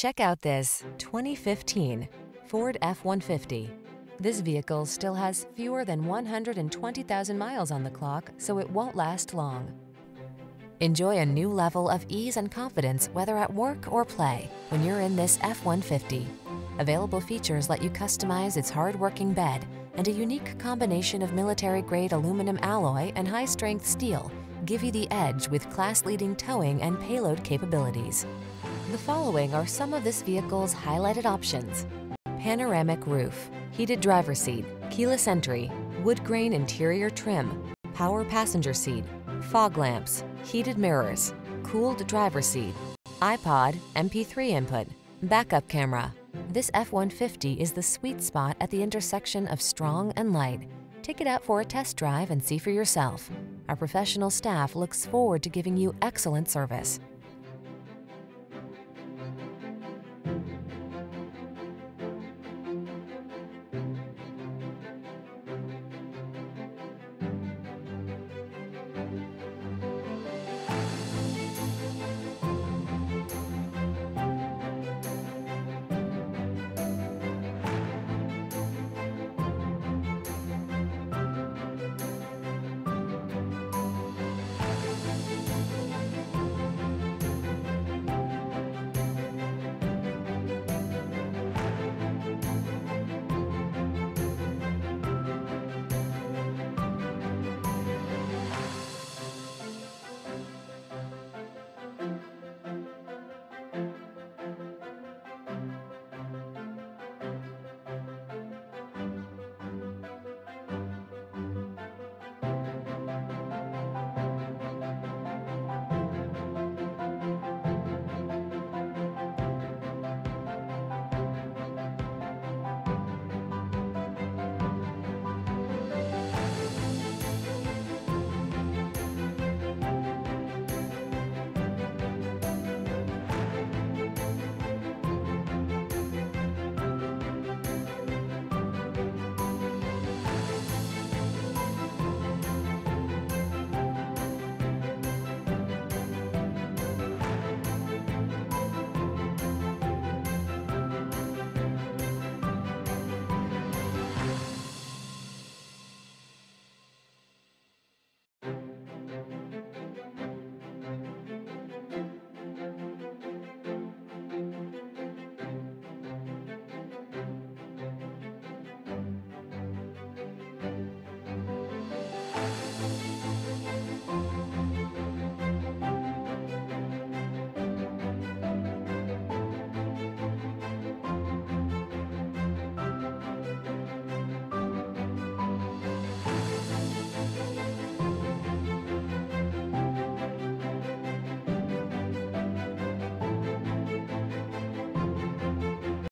Check out this 2015 Ford F-150. This vehicle still has fewer than 120,000 miles on the clock, so it won't last long. Enjoy a new level of ease and confidence whether at work or play when you're in this F-150. Available features let you customize its hard-working bed and a unique combination of military-grade aluminum alloy and high-strength steel give you the edge with class-leading towing and payload capabilities. The following are some of this vehicle's highlighted options. Panoramic roof, heated driver seat, keyless entry, wood grain interior trim, power passenger seat, fog lamps, heated mirrors, cooled driver seat, iPod, MP3 input, backup camera. This F-150 is the sweet spot at the intersection of strong and light. Take it out for a test drive and see for yourself. Our professional staff looks forward to giving you excellent service.